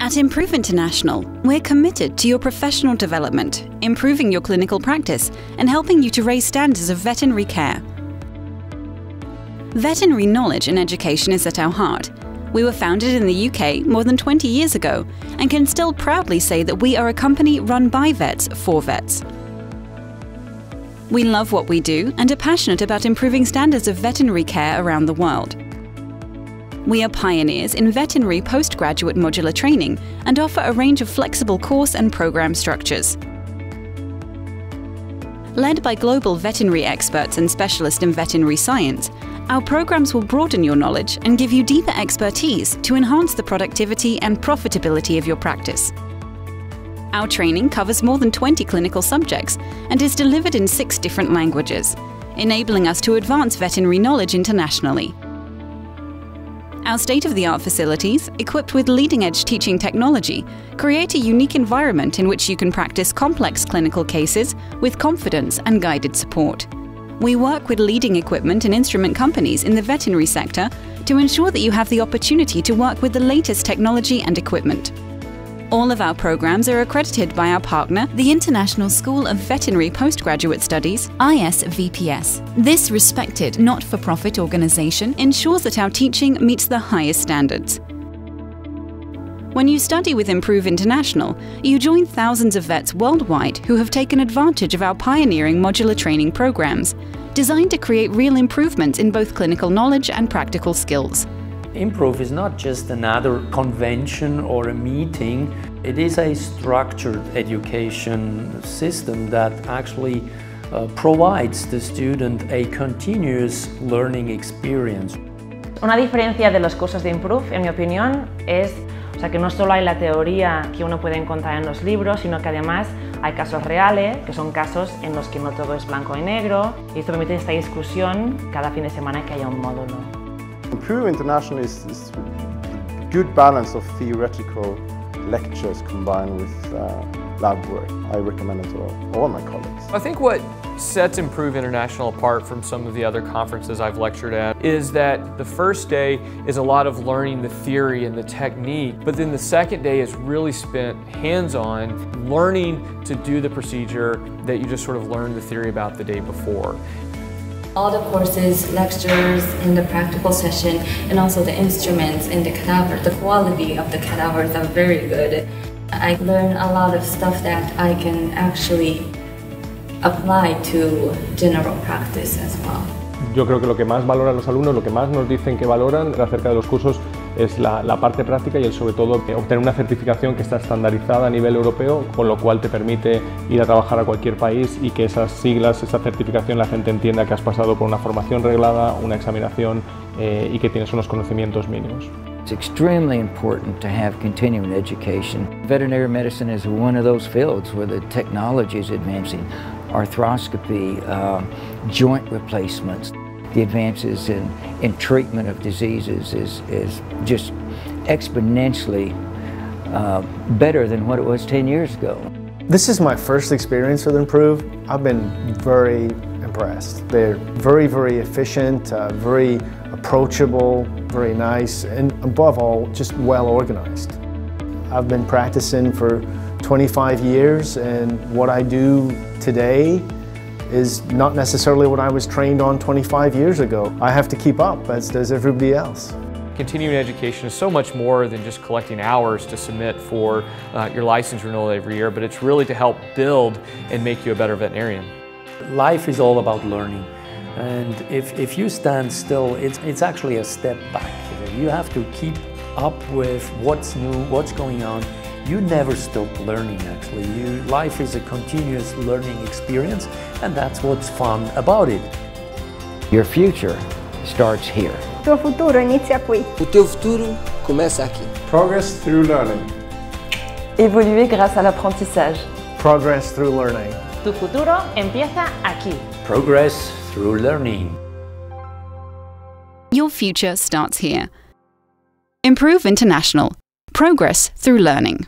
At Improve International, we're committed to your professional development, improving your clinical practice, and helping you to raise standards of veterinary care. Veterinary knowledge and education is at our heart. We were founded in the UK more than 20 years ago and can still proudly say that we are a company run by vets for vets. We love what we do and are passionate about improving standards of veterinary care around the world. We are pioneers in veterinary postgraduate modular training and offer a range of flexible course and program structures. Led by global veterinary experts and specialists in veterinary science, our programs will broaden your knowledge and give you deeper expertise to enhance the productivity and profitability of your practice. Our training covers more than 20 clinical subjects and is delivered in six different languages, enabling us to advance veterinary knowledge internationally. Our state of the art facilities, equipped with leading edge teaching technology, create a unique environment in which you can practice complex clinical cases with confidence and guided support. We work with leading equipment and instrument companies in the veterinary sector to ensure that you have the opportunity to work with the latest technology and equipment. All of our programs are accredited by our partner, the International School of Veterinary Postgraduate Studies, ISVPS. This respected not-for-profit organization ensures that our teaching meets the highest standards. When you study with Improve International, you join thousands of vets worldwide who have taken advantage of our pioneering modular training programs, designed to create real improvements in both clinical knowledge and practical skills. Improve is not just another convention or a meeting, it is a structured education system that actually uh, provides the student a continuous learning experience. Una diferencia de los cursos de Improve, en mi opinión, es o sea, que no solo hay la teoría que uno puede encontrar en los libros, sino que además hay casos reales, que son casos en los que no todo es blanco y negro, y esto permite esta discusión cada fin de semana que haya un módulo. Improve International is, is good balance of theoretical lectures combined with uh, lab work. I recommend it to all, all my colleagues. I think what sets Improve International apart from some of the other conferences I've lectured at is that the first day is a lot of learning the theory and the technique, but then the second day is really spent hands-on learning to do the procedure that you just sort of learned the theory about the day before all the courses, lectures, and the practical session, and also the instruments and the cadaver. The quality of the cadavers are very good. I learned a lot of stuff that I can actually apply to general practice as well. Yo creo que lo que más valoran los alumnos, lo que más nos dicen que valoran acerca de los cursos es la, la, parte práctica y el sobre todo obtener una certificación que está estandarizada a nivel europeo, con lo cual te permite ir a trabajar a cualquier país y que esas siglas, esa certificación, la gente entienda que has pasado por una formación reglada, una examinación eh, y que tienes unos conocimientos mínimos. It's extremely important to have continuing education. Veterinary medicine is one of those fields where the technology is advancing. Arthroscopy, uh, joint replacements, the advances in, in treatment of diseases is, is just exponentially uh, better than what it was 10 years ago. This is my first experience with Improve. I've been very impressed. They're very, very efficient, uh, very approachable, very nice, and above all, just well organized. I've been practicing for 25 years, and what I do today is not necessarily what I was trained on 25 years ago. I have to keep up, as does everybody else. Continuing education is so much more than just collecting hours to submit for uh, your license renewal every year, but it's really to help build and make you a better veterinarian. Life is all about learning. And if, if you stand still, it's, it's actually a step back. You have to keep up with what's new, what's going on, you never stop learning actually. You, life is a continuous learning experience and that's what's fun about it. Your future starts here. Tuo futuro inizia qui. O teu futuro começa aqui. Progress through learning. Évoluer grâce à l'apprentissage. Progress through learning. Tu futuro empieza aquí. Progress through learning. Your future starts here. Improve International. Progress through learning.